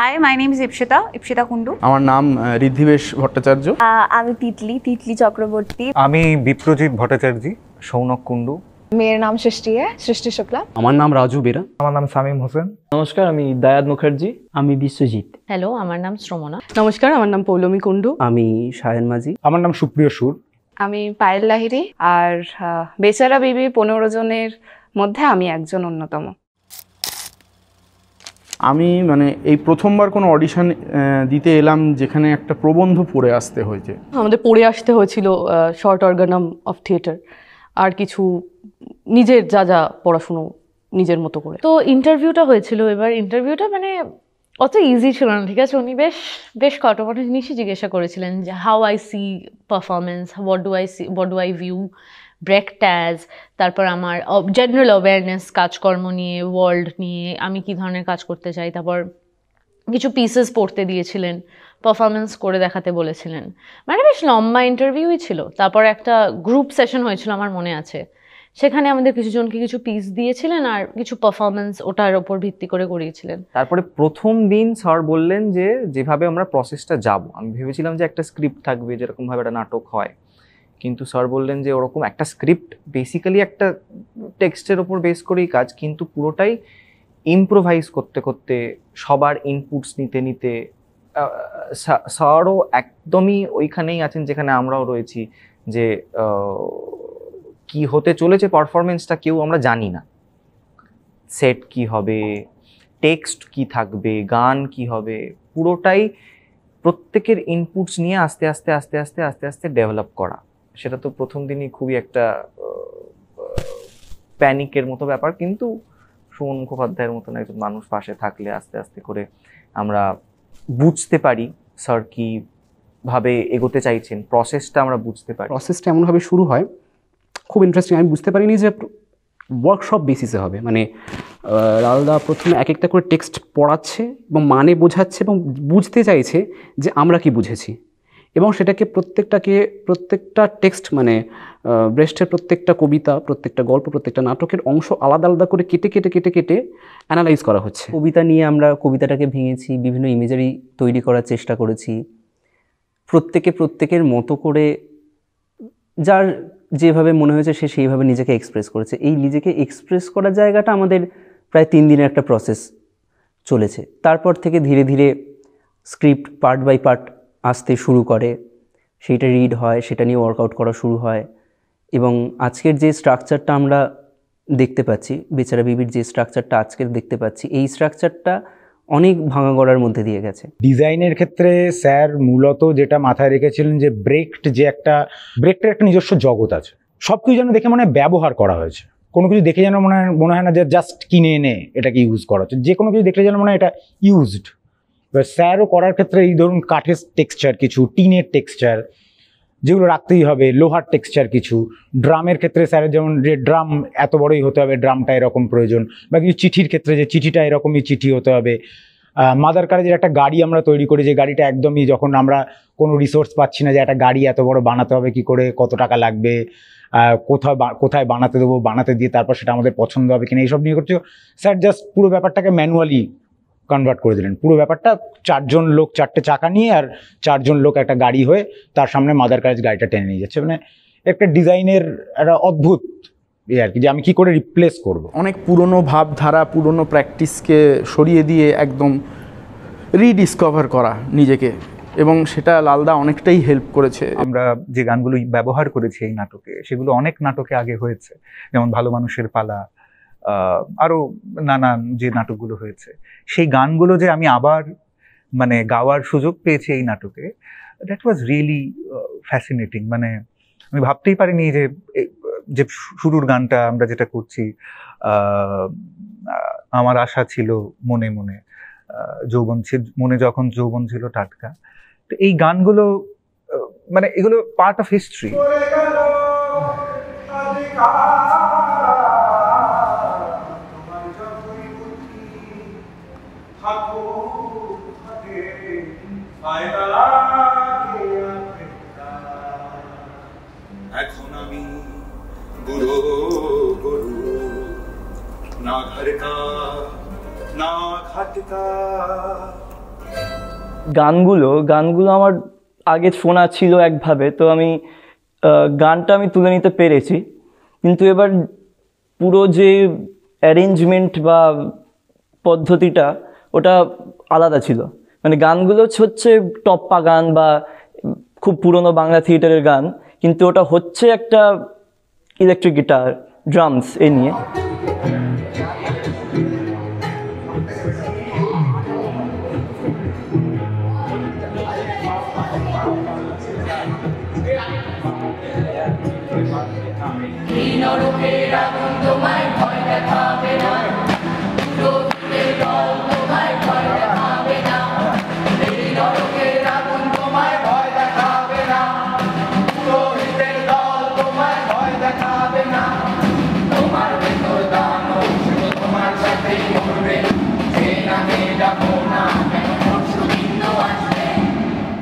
Hi my name is Ipsita Ipsita Kundu আমার নাম ঋদ্ধিবেশ ভট্টাচার্য। আমি তিতলি তিতলি চক্রবর্তী। আমি বিপ্রজিৎ ভট্টাচার্য সৌনক কুন্ডু মেয়ের নাম সৃষ্টি সৃষ্টি শুক্লা। আমার নাম রাজু বেরা। আমার নাম সামিম হোসেন। নমস্কার আমি দায়াত মুখার্জি। আমি বিশ্বজিৎ। হ্যালো আমার নাম শ্রমনা। নমস্কার আমার নাম পৌলমী কুন্ডু আমি সায়ন মাঝি। আমার নাম সুপ্রিয় সুর। আমি পায়েল লাহিরি আর বেচারা বিবি পনেরো জনের মধ্যে আমি একজন অন্যতম। আমি মানে এই প্রথমবার কোনো অডিশন দিতে এলাম যেখানে একটা প্রবন্ধ পড়ে আসতে হয়েছে। আমাদের পড়ে আসতে হয়েছিল শর্ট অর্গানাম অফ থিয়েটার আর কিছু নিজের যা যা পড়াশুনো নিজের মতো করে। তো ইন্টারভিউটা হয়েছিল এবার। ইন্টারভিউটা মানে অত ইজি ছিল না ঠিক আছে? উনি বেশ বেশ কটমটো জিনিসই জিজ্ঞাসা করেছিলেন যে how I see performance what do I see what do I view Brecht ট্যাজ তারপর আমার জেনারেল অ্যাওয়ারনেস কাজকর্ম নিয়ে ওয়ার্ল্ড নিয়ে, আমি কী ধরনের কাজ করতে চাই, তারপর কিছু পিসেস পড়তে দিয়েছিলেন পারফরমেন্স করে দেখাতে বলেছিলেন। মানে বেশ লম্বা ইন্টারভিউই ছিল, তারপর একটা গ্রুপ সেশন হয়েছিল আমার মনে আছে। সেখানে আমাদের কিছুজনকে কিছু পিস দিয়েছিলেন আর কিছু পারফরমেন্স ওটার ওপর ভিত্তি করে করিয়েছিলেন। তারপরে প্রথম দিন স্যার বললেন যে, যেভাবে আমরা প্রসেসটা যাব, আমি ভেবেছিলাম যে একটা স্ক্রিপ্ট থাকবে, যেরকমভাবে একটা নাটক হয়। কিন্তু স্যার বললেন যে ওরকম একটা স্ক্রিপ্ট বেসিক্যালি একটা টেক্সটের ওপর বেস করেই কাজ, কিন্তু পুরোটাই ইম্প্রোভাইজ করতে করতে সবার ইনপুটস নিতে নিতে স্যারও একদমই ওইখানেই আছেন যেখানে আমরাও রয়েছি যে কি হতে চলেছে পারফরমেন্সটা কেউ আমরা জানি না। সেট কি হবে টেক্সট কি থাকবে, গান কি হবে, পুরোটাই প্রত্যেকের ইনপুটস নিয়ে আস্তে আস্তে আস্তে আস্তে আস্তে আস্তে ডেভেলপ করা। সেটা তো প্রথম দিনই খুবই একটা প্যানিকের মতো ব্যাপার। কিন্তু সুমন মুখোপাধ্যায়ের মতন একজন মানুষ পাশে থাকলে আস্তে আস্তে করে আমরা বুঝতে পারি স্যার কি ভাবে এগোতে চাইছেন। প্রসেসটা আমরা বুঝতে পারি। প্রসেসটা এমনভাবে শুরু হয়, খুব ইন্টারেস্টিং আমি বুঝতে পারিনি যে ওয়ার্কশপ বেসিসে হবে। মানে লালদা প্রথমে এক একটা করে টেক্সট পড়াচ্ছে এবং মানে বোঝাচ্ছে এবং বুঝতে চাইছে যে আমরা কি বুঝেছি। এবং সেটাকে প্রত্যেকটাকে, প্রত্যেকটা টেক্সট মানে ব্রেস্টের প্রত্যেকটা কবিতা, প্রত্যেকটা গল্প, প্রত্যেকটা নাটকের অংশ আলাদা আলাদা করে কেটে কেটে কেটে কেটে অ্যানালাইজ করা হচ্ছে। কবিতা নিয়ে আমরা কবিতাটাকে ভেঙেছি, বিভিন্ন ইমেজারি তৈরি করার চেষ্টা করেছি। প্রত্যেকে প্রত্যেকের মতো করে যার যেভাবে মনে হয়েছে সে সেইভাবে নিজেকে এক্সপ্রেস করেছে। এই নিজেকে এক্সপ্রেস করার জায়গাটা আমাদের প্রায় তিন দিনের একটা প্রসেস চলেছে। তারপর থেকে ধীরে ধীরে স্ক্রিপ্ট পার্ট বাই পার্ট আসতে শুরু করে। সেইটা রিড হয়, সেটা নিয়ে ওয়ার্কআউট করা শুরু হয়। এবং আজকের যে স্ট্রাকচারটা আমরা দেখতে পাচ্ছি, বেচারা বিবির যে স্ট্রাকচারটা আজকের দেখতে পাচ্ছি, এই স্ট্রাকচারটা অনেক ভাঙা গড়ার মধ্যে দিয়ে গেছে। ডিজাইনের ক্ষেত্রে স্যার মূলত যেটা মাথায় রেখেছিলেন যে ব্রেকড যে একটা ব্রেকটার একটা নিজস্ব জগৎ আছে। সব কিছু যেন দেখে মনে ব্যবহার করা হয়েছে। কোনো কিছু দেখে যেন মনে হয় মনে হয় না যে জাস্ট কিনে এনে এটাকে ইউজ করা হচ্ছে। যে কোনো কিছু দেখলে যেন মনে হয় এটা ইউজড এবার স্যারও করার ক্ষেত্রে এই ধরুন কাঠের টেক্সচার কিছু, টিনের টেক্সচার যেগুলো রাখতেই হবে, লোহার টেক্সচার কিছু। ড্রামের ক্ষেত্রে স্যারের যেমন যে ড্রাম এত বড়ই হতে হবে, ড্রামটা এরকম প্রয়োজন। বা কিছু চিঠির ক্ষেত্রে যে চিঠিটা এরকমই চিঠি হতে হবে। মাদার কারেজের একটা গাড়ি আমরা তৈরি করি, যে গাড়িটা একদমই যখন আমরা কোনো রিসোর্স পাচ্ছি না যে একটা গাড়ি এত বড় বানাতে হবে কি করে, কত টাকা লাগবে কোথায় কোথায় বানাতে দেবো, বানাতে দিয়ে তারপর সেটা আমাদের পছন্দ হবে কিনা, এইসব নিয়ে করছে। স্যার জাস্ট পুরো ব্যাপারটাকে ম্যানুয়ালি কনভার্ট করে দিলেন। পুরো ব্যাপারটা চারজন লোক চারটে চাকা নিয়ে আর চারজন লোক একটা গাড়ি হয়ে তার সামনে মাদার কারেজ গাড়িটা টেনে নিয়ে যাচ্ছে। মানে একটা ডিজাইনের একটা অদ্ভুত ইয়ে আর কি যে আমি কি করে রিপ্লেস করব। অনেক পুরনো ভাবধারা পুরনো প্র্যাকটিসকে সরিয়ে দিয়ে একদম রিডিসকভার করা নিজেকে। এবং সেটা লালদা অনেকটাই হেল্প করেছে। আমরা যে গানগুলো ব্যবহার করেছি এই নাটকে সেগুলো অনেক নাটকে আগে হয়েছে। যেমন ভালো মানুষের পালা আহ, আরও নানান যে নাটকগুলো হয়েছে সেই গানগুলো যে আমি আবার মানে গাওয়ার সুযোগ পেয়েছি এই নাটকে দ্যাট ওয়াজ রিয়েলি ফ্যাসিনেটিং মানে আমি ভাবতেই পারিনি যে যে শুরুর গানটা আমরা যেটা করছি আমার আশা ছিল মনে মনে যৌবন ছিল মনে যখন যৌবন ছিল টাটকা। তো এই গানগুলো মানে এগুলো পার্ট অফ হিস্ট্রি গানগুলো গানগুলো আমার আগে শোনা ছিল একভাবে, তো আমি গানটা আমি তুলে নিতে পেরেছি। কিন্তু এবার পুরো যে অ্যারেঞ্জমেন্ট বা পদ্ধতিটা, ওটা আলাদা ছিল। মানে গানগুলো হচ্ছে টপ্পা গান বা খুব পুরনো বাংলা থিয়েটারের গান, কিন্তু ওটা হচ্ছে একটা ইলেকট্রিক গিটার ড্রামস এ নিয়ে।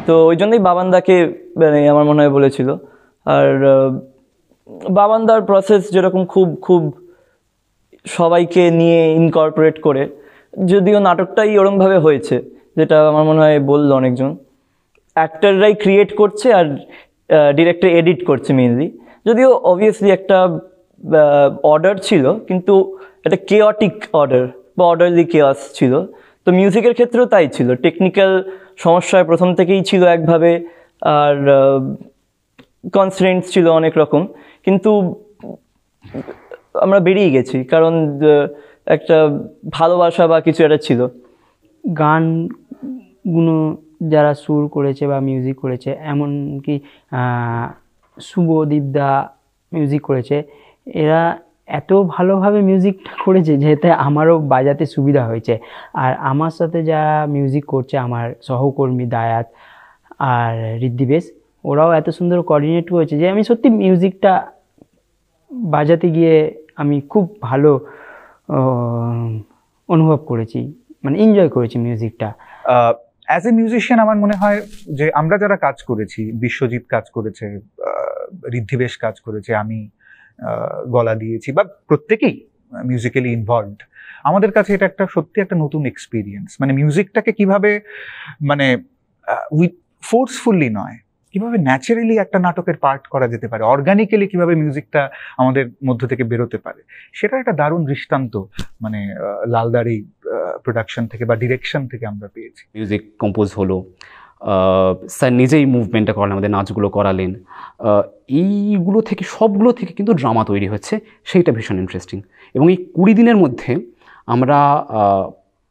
তো ওই জন্যই বাবানদাকে মানে আমার মনে হয় বলেছিল। আর বাবানদার প্রসেস যেরকম খুব খুব সবাইকে নিয়ে ইনকর্পোরেট করে, যদিও নাটকটাই ওরমভাবে হয়েছে, যেটা আমার মনে হয় বলল অনেকজন। অ্যাক্টাররাই ক্রিয়েট করছে আর ডিরেক্টর এডিট করছে মেনলি যদিও অবভিয়াসলি একটা অর্ডার ছিল, কিন্তু একটা কেওয়াটিক অর্ডার বা অর্ডারলি কেয়াস ছিল। তো মিউজিকের ক্ষেত্রেও তাই ছিল। টেকনিক্যাল সমস্যায় প্রথম থেকেই ছিল একভাবে, আর কনস্ট্রেন্টস ছিল অনেক রকম। কিন্তু আমরা বেরিয়ে গেছি, কারণ একটা ভালোবাসা বা কিছু একটা ছিল। গানগুলো যারা সুর করেছে বা মিউজিক করেছে, এমনকি শুভদীপ দা মিউজিক করেছে, এরা এত ভালোভাবে মিউজিকটা করেছে যেতে আমারও বাজাতে সুবিধা হয়েছে। আর আমার সাথে যারা মিউজিক করছে আমার সহকর্মী দায়াত আর ঋদ্ধিবেশ, ওরাও এত সুন্দর কোঅর্ডিনেট করেছে যে আমি সত্যি মিউজিকটা বাজাতে গিয়ে আমি খুব ভালো অনুভব করেছি মানে এনজয় করেছি মিউজিকটা অ্যাজ এ মিউজিশিয়ান আমার মনে হয় যে আমরা যারা কাজ করেছি, বিশ্বজিৎ কাজ করেছে ঋদ্ধিবেশ কাজ করেছে, আমি গলা দিয়েছি, বা প্রত্যেকেই মিউজিক্যালি ইনভলভড আমাদের কাছে এটা একটা সত্যি একটা নতুন এক্সপিরিয়েন্স মানে মিউজিকটাকে কীভাবে মানে উইথ ফোর্সফুল্লি নয় কীভাবে ন্যাচারালি একটা নাটকের পার্ট করা যেতে পারে? অর্গানিক্যালি কীভাবে মিউজিকটা আমাদের মধ্য থেকে বেরোতে পারে? সেটা একটা দারুণ দৃষ্টান্ত মানে লালদার প্রোডাকশন থেকে বা ডিরেকশন থেকে আমরা পেয়েছি। মিউজিক কম্পোজ হলো স্যার নিজেই মুভমেন্টটা করালেন, আমাদের নাচগুলো করালেন। এইগুলো থেকে, সবগুলো থেকে কিন্তু ড্রামা তৈরি হচ্ছে, সেইটা ভীষণ ইন্টারেস্টিং এবং এই কুড়ি দিনের মধ্যে আমরা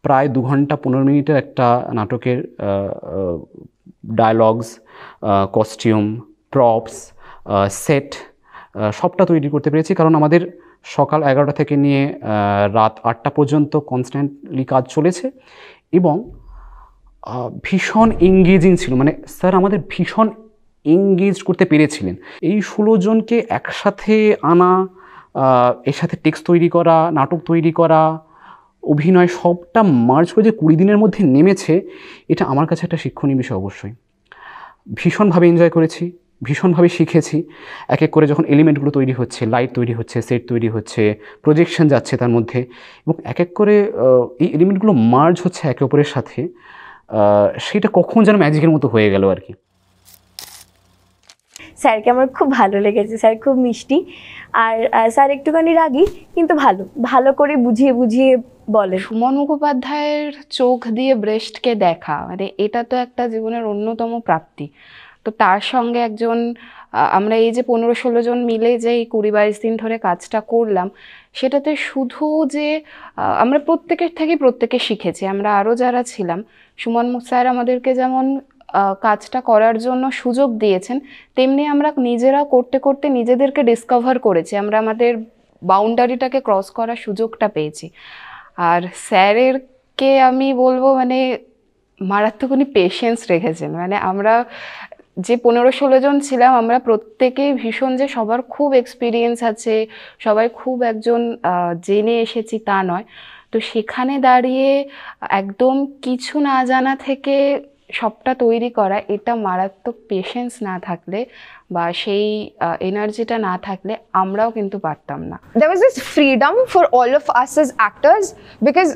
প্রায় দু ঘণ্টা পনেরো মিনিটের একটা নাটকের ডায়লগস কস্টিউম প্রপস সেট সবটা তৈরি করতে পেরেছি। কারণ আমাদের সকাল এগারোটা থেকে নিয়ে রাত আটটা পর্যন্ত কনস্ট্যান্টলি কাজ চলেছে এবং ভীষণ এঙ্গেজিং ছিল। মানে স্যার আমাদের ভীষণ এঙ্গেজ করতে পেরেছিলেন। এই ষোলো জনকে একসাথে আনা এর সাথে টেক্সট তৈরি করা, নাটক তৈরি করা অভিনয় সবটা মার্চ করে যে কুড়ি দিনের মধ্যে নেমেছে, এটা আমার কাছে একটা শিক্ষণীয় বিষয় অবশ্যই। ভীষণভাবে এনজয় করেছি, ভীষণভাবে শিখেছি। এক এক করে যখন এলিমেন্টগুলো তৈরি হচ্ছে লাইট তৈরি হচ্ছে সেট তৈরি হচ্ছে প্রজেকশন যাচ্ছে তার মধ্যে এবং এক এক করে এই এলিমেন্টগুলো মার্জ হচ্ছে একে অপরের সাথে সেটা কখন যেন ম্যাজিকের মতো হয়ে গেল আর কি স্যারকে আমার খুব ভালো লেগেছে, স্যার খুব মিষ্টি। আর স্যার একটুখানি রাগি, কিন্তু ভালো। ভালো করে বুঝিয়ে বুঝিয়ে বলে। সুমন মুখোপাধ্যায়ের চোখ দিয়ে ব্রেস্টকে দেখা মানে এটা তো একটা জীবনের অন্যতম প্রাপ্তি। তো তার সঙ্গে একজন আমরা এই যে পনেরো ষোলো জন মিলে যে এই কুড়ি বাইশ দিন ধরে কাজটা করলাম, সেটাতে শুধু যে আমরা প্রত্যেকের থেকে প্রত্যেকে শিখেছি, আমরা আরও যারা ছিলাম, সুমন স্যার আমাদেরকে যেমন কাজটা করার জন্য সুযোগ দিয়েছেন, তেমনি আমরা নিজেরা করতে করতে নিজেদেরকে ডিসকভার করেছি, আমরা আমাদের বাউন্ডারিটাকে ক্রস করার সুযোগটা পেয়েছি। আর স্যারেরকে আমি বলব মানে মারাত্মক উনি পেশেন্স রেখেছেন। মানে আমরা যে পনেরো ষোলো জন ছিলাম, আমরা প্রত্যেকেই ভীষণ যে সবার খুব এক্সপিরিয়েন্স আছে, সবাই খুব একজন জেনে এসেছি তা নয়। তো সেখানে দাঁড়িয়ে একদম কিছু না জানা থেকে সবটা তৈরি করা, এটা মারাত্মক পেশেন্স না থাকলে বা সেই এনার্জিটা না থাকলে আমরাও কিন্তু পারতাম না there was this freedom for all of us as actors because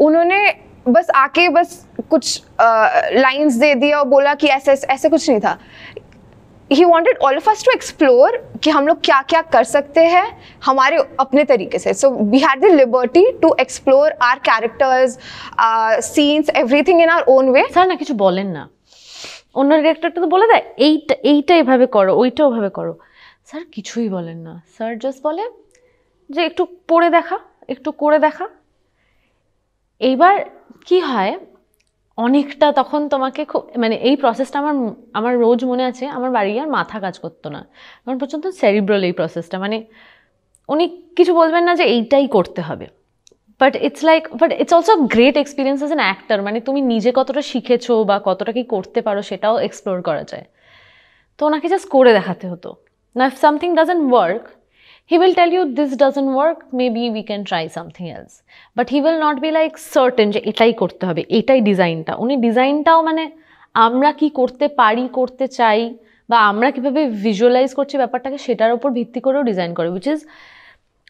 उन्होंने बस आके बस कुछ लाइंस दे दिया और बोला कि ऐसे ऐसे कुछ नहीं था he wanted all of us to explore कि हम लोग क्या क्या कर सकते हैं हमारे अपने तरीके से so we had the liberty to explore our characters scenes everything in our own way sir না কিছু বলেন না অন্য ডিরেক্টরটা তো বলে দেয়, এইটা এইটা এভাবে করো ওইটা ওভাবে করো। স্যার কিছুই বলেন না। স্যার জাস্ট বলে যে একটু পড়ে দেখা, একটু করে দেখা। এইবার কি হয়, অনেকটা তখন তোমাকে খুব মানে এই প্রসেসটা আমার আমার রোজ মনে আছে, আমার বাড়ি আর মাথা কাজ করতো না। কারণ পর্যন্ত সেরিব্রাল এই প্রসেসটা মানে উনি কিছু বলবেন না যে এইটাই করতে হবে। But it's like but it's also great experience as an actor মানে তুমি নিজে কতটা শিখেছো বা কতটা কি করতে পারো সেটাও এক্সপ্লোর করা যায়। তো ওনাকে জাস্ট করে দেখাতে হতো। না if something doesn't work he will tell you this doesn't work maybe we can try something else but he will not be like certain যে এটাই করতে হবে, এটাই ডিজাইনটা। উনি ডিজাইনটাও মানে আমরা কি করতে পারি, করতে চাই, বা আমরা কীভাবে ভিজুয়ালাইজ করছি ব্যাপারটাকে, সেটার উপর ভিত্তি করেও ডিজাইন করে উইচ ইজ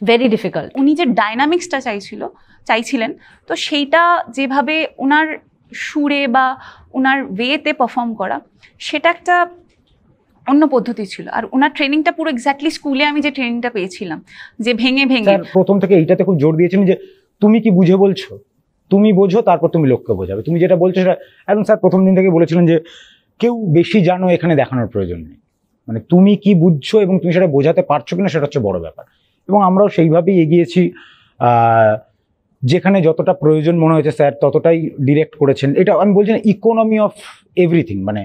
ভেরি ডিফিকাল্ট উনি যে ডাইনামিক্সটা চাইছিল চাইছিলেন তো সেইটা যেভাবে ওনার সুরে বা ওনার ওয়েতে পারফর্ম করা সেটা একটা অন্য পদ্ধতি ছিল। আর ওনার ট্রেনিংটা পুরো এক্স্যাক্টলি স্কুলে আমি যে ট্রেনিংটা পেয়েছিলাম যে ভেঙে ভেঙে। প্রথম থেকে এইটাতে খুব জোর দিয়েছেন যে তুমি কি বুঝে বলছো? তুমি বোঝো তারপর তুমি লোককে বোঝাবে। তুমি যেটা বলছো সেটা একদম স্যার প্রথম দিন থেকে বলেছিলেন যে কেউ বেশি জানো এখানে দেখানোর প্রয়োজন নেই। মানে তুমি কি বুঝছ এবং তুমি সেটা বোঝাতে পারছ কিনা সেটা হচ্ছে বড় ব্যাপার। এবং আমরাও সেইভাবেই এগিয়েছি। যেখানে যতটা প্রয়োজন মনে হয়েছে স্যার, ততটাই ডিরেক্ট করেছেন। এটা আমি বলছি না ইকোনমি অফ এভরিথিং মানে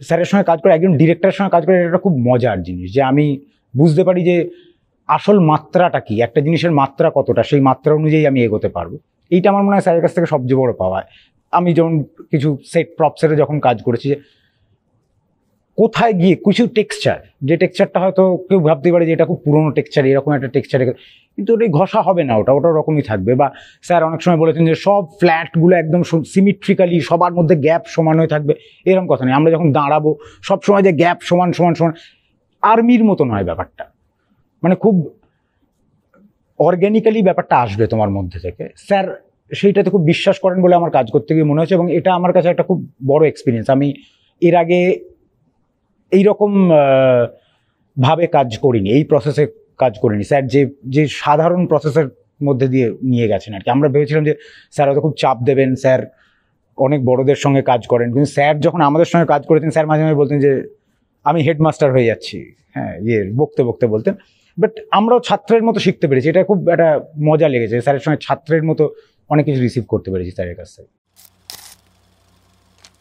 স্যারের সঙ্গে কাজ করে, একজন ডিরেক্টরের সঙ্গে কাজ করে, এটা খুব মজার জিনিস যে আমি বুঝতে পারি যে আসল মাত্রাটা কি, একটা জিনিসের মাত্রা কতটা, সেই মাত্রা অনুযায়ী আমি এগোতে পারব। এইটা আমার মনে হয় স্যারের কাছ থেকে সবচেয়ে বড় পাওয়া। আমি যেমন কিছু সেট প্রপসেটে যখন কাজ করেছি কোথায় গিয়ে, কিছু টেক্সচার যে টেক্সচারটা হয়তো কেউ ভাবতে পারে যে এটা খুব পুরোনো টেক্সচার এরকম একটা টেক্সচার কিন্তু ওটাই ঘষা হবে না ওটা ওটা ওরকমই থাকবে। বা স্যার অনেক সময় বলেছেন যে সব ফ্ল্যাটগুলো একদম সিমিট্রিক্যালি সবার মধ্যে গ্যাপ সমান হয়ে থাকবে। এরকম কথা নেই আমরা যখন দাঁড়াবো, সব সময় যে গ্যাপ সমান সমান সমান আর্মির মতো নয় ব্যাপারটা। মানে খুব অর্গ্যানিক্যালি ব্যাপারটা আসবে তোমার মধ্যে থেকে। স্যার, সেইটাতে খুব বিশ্বাস করেন বলে আমার কাজ করতে গিয়ে মনে হয়েছে এবং এটা আমার কাছে একটা খুব বড় এক্সপিরিয়েন্স আমি এর আগে এইরকম আহ, ভাবে কাজ করিনি এই প্রসেসে কাজ করিনি। স্যার যে যে সাধারণ প্রসেসের মধ্যে দিয়ে নিয়ে গেছেন আর কি। আমরা ভেবেছিলাম যে স্যার হয়তো খুব চাপ দেবেন স্যার অনেক বড়দের সঙ্গে কাজ করেন কিন্তু স্যার যখন আমাদের সঙ্গে কাজ করেছেন স্যার মাঝে মাঝে বলতেন যে আমি হেডমাস্টার হয়ে যাচ্ছি। হ্যাঁ ইয়ে বকতে বকতে বলতেন। বাট আমরাও ছাত্রের মতো শিখতে পেরেছি। এটা খুব একটা মজা লেগেছে। স্যারের সঙ্গে ছাত্রের মতো অনেক কিছু রিসিভ করতে পেরেছি স্যারের কাছ থেকে।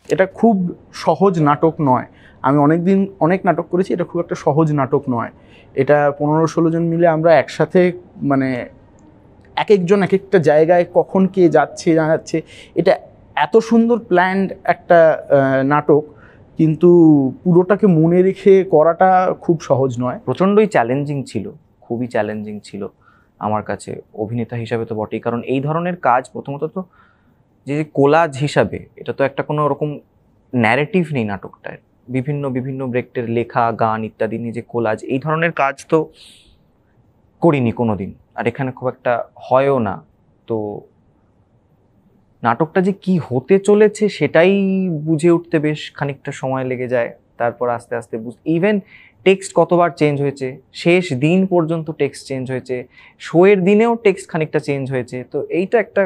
এটা খুব সহজ নাটক নয়। আমি অনেক দিন অনেক নাটক করেছি, এটা খুব একটা সহজ নাটক নয়। এটা পনেরো ষোলো জন মিলে আমরা একসাথে মানে এক একজন এক একটা জায়গায় কখন কে যাচ্ছে, না যাচ্ছে, এটা এত সুন্দর প্ল্যান্ড একটা নাটক, কিন্তু পুরোটাকে মনে রেখে করাটা খুব সহজ নয়। প্রচণ্ডই চ্যালেঞ্জিং ছিল, খুবই চ্যালেঞ্জিং ছিল আমার কাছে অভিনেতা হিসাবে তো বটেই, কারণ এই ধরনের কাজ প্রথমত তো যে কোলাজ হিসাবে, এটা তো একটা কোনো রকম ন্যারেটিভ নেই নাটকটায়। বিভিন্ন বিভিন্ন ব্রেক্টের লেখা, গান ইত্যাদি নিয়ে যে কোলাজ, এই ধরনের কাজ তো করিনি কোনো দিন আর এখানে খুব একটা হয়ও না। তো নাটকটা যে কি হতে চলেছে সেটাই বুঝে উঠতে বেশ খানিকটা সময় লেগে যায়। তারপর আস্তে আস্তে বুঝ ইভেন টেক্সট কতবার চেঞ্জ হয়েছে, শেষ দিন পর্যন্ত টেক্সট চেঞ্জ হয়েছে, শোয়ের দিনেও টেক্সট খানিকটা চেঞ্জ হয়েছে। তো এইটা একটা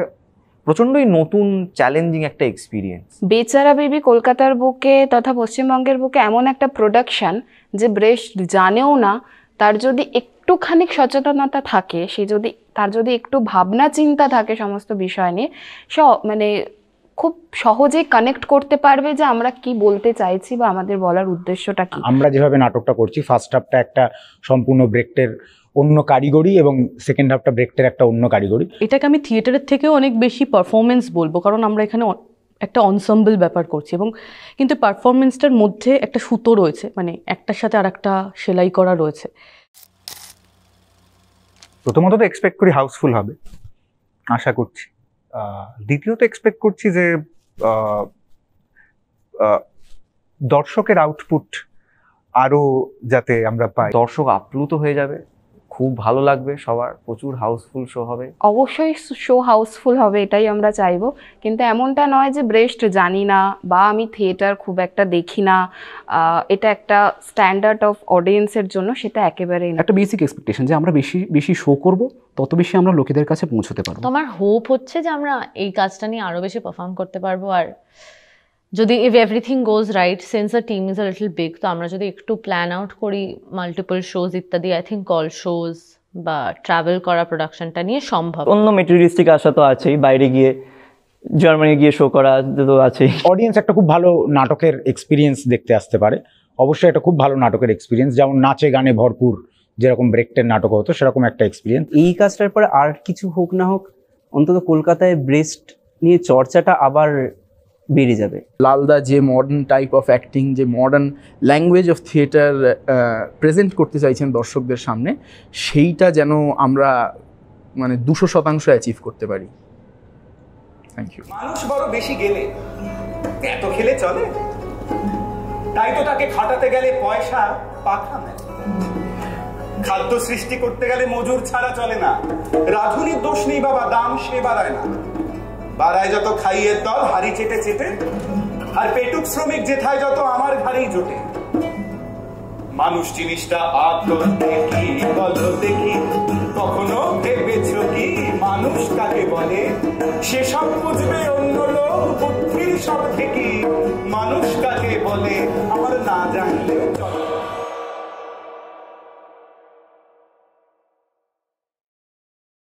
প্রচণ্ডই নতুন চ্যালেঞ্জিং একটা এক্সপিরিয়েন্স বেচারা বেবি কলকাতার বুকে তথা পশ্চিমবঙ্গের বুকে এমন একটা প্রোডাকশন যে ব্রেস্ট জানেও না তার যদি একটুখানি সচেতনতা থাকে সে যদি তার যদি একটু ভাবনা চিন্তা থাকে সমস্ত বিষয় নিয়ে স মানে খুব সহজেই কানেক্ট করতে পারবে যে আমরা কি বলতে চাইছি বা আমাদের বলার উদ্দেশ্যটা কি। আমরা যেভাবে নাটকটা করছি ফার্স্ট হাফটা একটা সম্পূর্ণ ব্রেকটের অন্য কারিগরি এবং সেকেন্ড হাফটা ব্রেকটার একটা অন্য কারিগরি। এটাকে আমি থিয়েটারের থেকেও অনেক বেশি পারফরমেন্স বলব কারণ আমরা এখানে একটা অনসাম্বল ব্যাপার করছি এবং কিন্তু পারফরমেন্সটার মধ্যে একটা সুতো রয়েছে মানে একটার সাথে আর একটা সেলাই করা রয়েছে। প্রথমত তো এক্সপেক্ট করি হাউসফুল হবে আশা করছি। দ্বিতীয়ত এক্সপেক্ট করছি যে দর্শকের আউটপুট আরও যাতে আমরা পাই। দর্শক আপ্লুত হয়ে যাবে খুব ভালো লাগবে সবার প্রচুর হাউসফুল শো হবে। অবশ্যই শো হাউসফুল হবে এটাই আমরা চাইব। কিন্তু এমনটা নয় যে ব্রেস্ট জানি না বা আমি থিয়েটার খুব একটা দেখি না। এটা একটা স্ট্যান্ডার্ড অফ অডিয়েন্সের জন্য সেটা একেবারেই না। একটা বেসিক এক্সপেকটেশন যে আমরা বেশি বেশি শো করব তত বেশি আমরা লোকেদের কাছে পৌঁছতে পারব। তো আমার হোপ হচ্ছে যে আমরা এই কাজটা নিয়ে আরও বেশি পারফর্ম করতে পারব আর যদি if everything goes right since the team is a little big তো আমরা যদি একটু প্ল্যান আউট করি মাল্টিপল শোজ ইত্যাদি আই থিঙ্ক কল শোজ বা ট্রাভেল করা প্রোডাকশনটা নিয়ে সম্ভব। অন্য মেটেরিয়ালিস্টিক আশা তো আছেই বাইরে গিয়ে জার্মানি গিয়ে শো করা তো আছেই। অডিয়েন্স একটা খুব ভালো নাটকের এক্সপিরিয়েন্স দেখতে আসতে পারে। অবশ্যই একটা খুব ভালো নাটকের এক্সপিরিয়েন্স যেমন নাচে গানে ভরপুর যেরকম ব্রেকটের নাটক হতো সেরকম একটা এক্সপিরিয়েন্স এই কাজটার পরে আর কিছু হোক না হোক অন্তত কলকাতায় ব্রেস্ট নিয়ে চর্চাটা আবার বেড়ে যাবে। লালদা যে মডার্ন টাইপ অফ অ্যাক্টিং যে modern language of theatre present করতে চাইছেন দর্শকদের সামনে সেইটা যেন আমরা মানে দুশো শতাংশ অ্যাচিভ করতে পারি। থ্যাংক ইউ মানুষ বড় বেশি গেলে এত খেলে চলে? তাই তো তাকে খাটাতে গেলে পয়সা পাখা নেয়। খাদ্য সৃষ্টি করতে গেলে মজুর ছাড়া চলে না। রাধুনির দোষ নেই বাবা দাম সে বাড়ায় না। বাড়ায় যত খাইয়ের দল হাড়ি চেটে চেটে। আর পেটুক শ্রমিক যেথায় যত, আমার ঘাড়েই জোটে। মানুষ জিনিসটা আদর দেখি, বলো দেখি, কখনো ভেবেছ কি? মানুষ কাকে বলে? সেসব বুঝবে অন্য লোক, বুদ্ধির সব থেকে মানুষ কাকে বলে? আমার না জানলেও চলে।